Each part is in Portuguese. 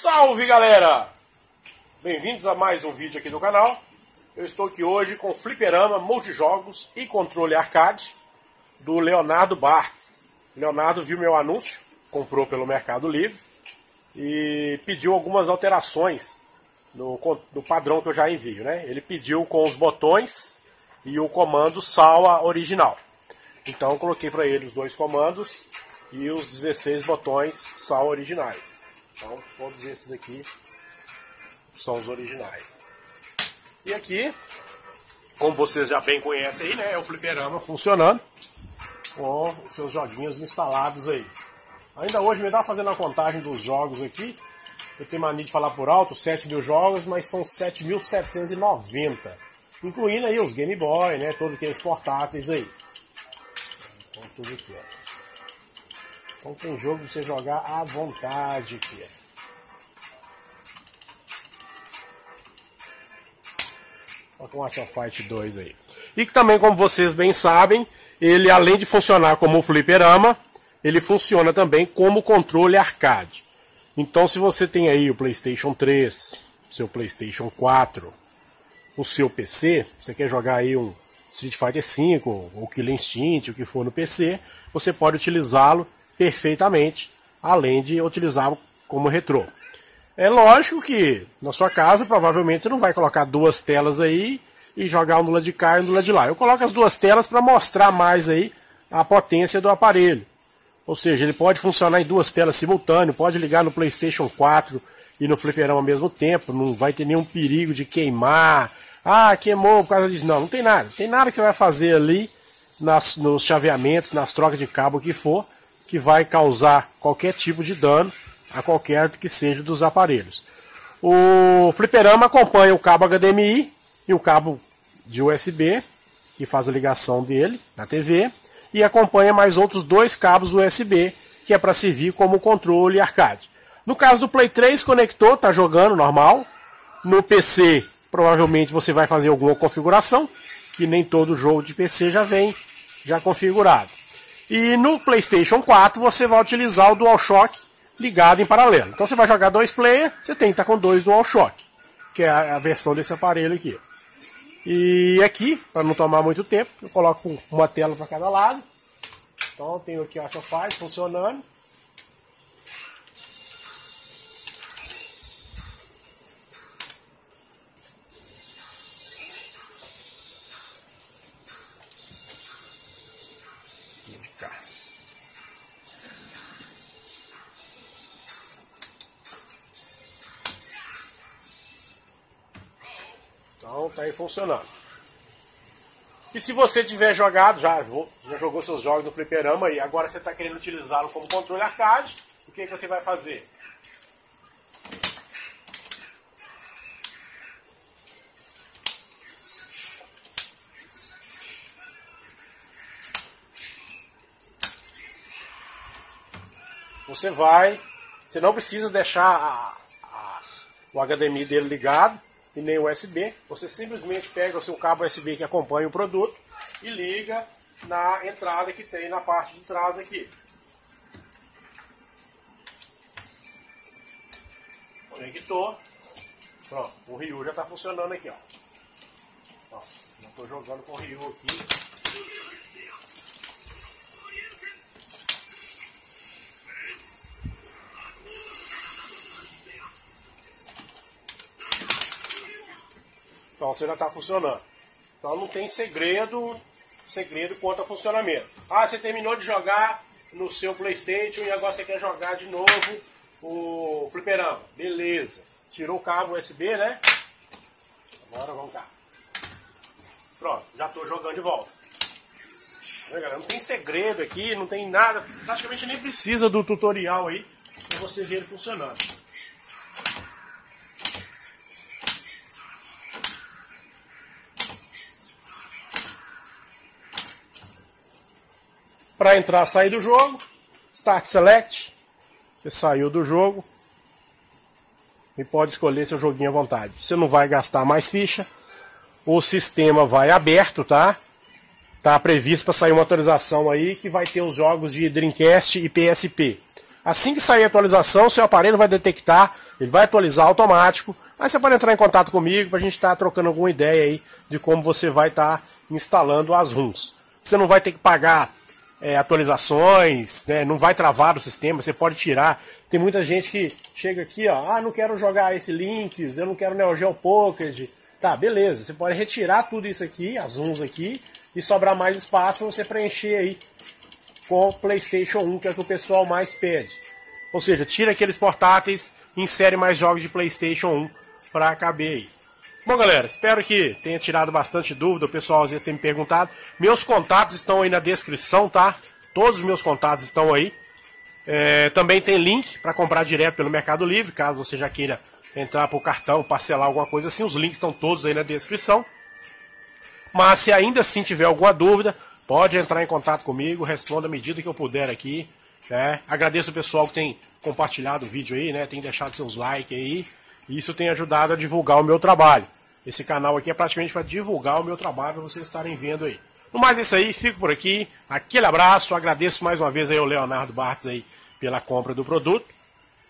Salve galera! Bem-vindos a mais um vídeo aqui do canal. Eu estou aqui hoje com fliperama, multijogos e controle arcade do Leonardo Bartz. Leonardo viu meu anúncio, comprou pelo Mercado Livre e pediu algumas alterações no, no padrão que eu já envio. Né? Ele pediu com os botões e o comando salva original. Então eu coloquei para ele os dois comandos e os 16 botões sal originais. Então todos esses aqui são os originais. E aqui, como vocês já bem conhecem aí, né, é o fliperama funcionando com os seus joguinhos instalados aí. Ainda hoje me dá fazendo a contagem dos jogos aqui. Eu tenho mania de falar por alto, 7 mil jogos, mas são 7.790. Incluindo aí os Game Boy, né? Todos aqueles portáteis aí. Então tudo aqui, ó. Então tem jogo pra você jogar à vontade aqui. Olha com o Art of Fight 2 aí. E que também, como vocês bem sabem, ele além de funcionar como um fliperama, ele funciona também como controle arcade. Então se você tem aí o PlayStation 3, seu PlayStation 4, o seu PC, você quer jogar aí um Street Fighter 5 ou Killer Instinct, o que for no PC, você pode utilizá-lo perfeitamente, além de utilizá-lo como retrô. É lógico que na sua casa provavelmente você não vai colocar duas telas aí e jogar um do lado de cá e um do lado de lá. Eu coloco as duas telas para mostrar mais aí a potência do aparelho. Ou seja, ele pode funcionar em duas telas simultâneas, pode ligar no PlayStation 4 e no fliperão ao mesmo tempo, não vai ter nenhum perigo de queimar. Ah, queimou por causa disso. Não, não tem nada. Tem nada que você vai fazer ali nas, nos chaveamentos, nas trocas de cabo, o que for, que vai causar qualquer tipo de dano a qualquer que seja dos aparelhos. O fliperama acompanha o cabo HDMI e o cabo de USB, que faz a ligação dele na TV, e acompanha mais outros dois cabos USB, que é para servir como controle arcade. No caso do Play 3, conectou, está jogando normal. No PC, provavelmente você vai fazer alguma configuração, que nem todo jogo de PC já vem já configurado. E no PlayStation 4 você vai utilizar o DualShock ligado em paralelo. Então você vai jogar dois players, você tem que estar com dois DualShock, que é a versão desse aparelho aqui. E aqui, para não tomar muito tempo, eu coloco uma tela para cada lado. Então tenho aqui a Shopify funcionando. Então tá aí funcionando. E se você tiver jogado, já, já jogou seus jogos no fliperama e agora você está querendo utilizá-lo como controle arcade, o que, que você vai fazer? Você vai, você não precisa deixar a, a, o HDMI dele ligado, e nem USB. Você simplesmente pega o seu cabo USB que acompanha o produto e liga na entrada que tem na parte de trás aqui. Conectou. Pronto, o Ryu já está funcionando aqui, ó. ó estou jogando com o Ryu aqui. Então você já está funcionando. Então não tem segredo, segredo quanto ao funcionamento. Ah, você terminou de jogar no seu Playstation e agora você quer jogar de novo o fliperama. Beleza. Tirou o cabo USB, né? Agora vamos cá. Pronto, já estou jogando de volta. Não tem segredo aqui, não tem nada. Praticamente nem precisa do tutorial aí para você ver ele funcionando. Para entrar, sair do jogo, Start Select, você saiu do jogo e pode escolher seu joguinho à vontade. Você não vai gastar mais ficha, o sistema vai aberto, tá? Tá previsto para sair uma atualização aí que vai ter os jogos de Dreamcast e PSP. Assim que sair a atualização, seu aparelho vai detectar, ele vai atualizar automático. Aí você pode entrar em contato comigo para a gente estar tá trocando alguma ideia aí de como você vai estar tá instalando as ROMs. Você não vai ter que pagar é, atualizações, né? não vai travar o sistema, você pode tirar. Tem muita gente que chega aqui, ó, ah, não quero jogar esse Links, eu não quero Neo Geo Pocket. Tá, beleza, você pode retirar tudo isso aqui, as ROMs aqui, e sobrar mais espaço para você preencher aí com o PlayStation 1, que é o que o pessoal mais pede. Ou seja, tira aqueles portáteis insere mais jogos de PlayStation 1 para caber aí. Bom, galera, espero que tenha tirado bastante dúvida. O pessoal às vezes tem me perguntado. Meus contatos estão aí na descrição, tá? Todos os meus contatos estão aí. É, também tem link para comprar direto pelo Mercado Livre, caso você já queira entrar por cartão, parcelar alguma coisa assim. Os links estão todos aí na descrição. Mas se ainda assim tiver alguma dúvida, pode entrar em contato comigo, responda à medida que eu puder aqui. Né? Agradeço o pessoal que tem compartilhado o vídeo aí, né? Tem deixado seus likes aí. Isso tem ajudado a divulgar o meu trabalho. Esse canal aqui é praticamente para divulgar o meu trabalho para vocês estarem vendo aí. No mais é isso aí, fico por aqui. Aquele abraço, agradeço mais uma vez aí ao Leonardo Bartes aí pela compra do produto.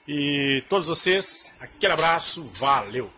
E todos vocês, aquele abraço, valeu!